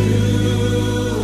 you.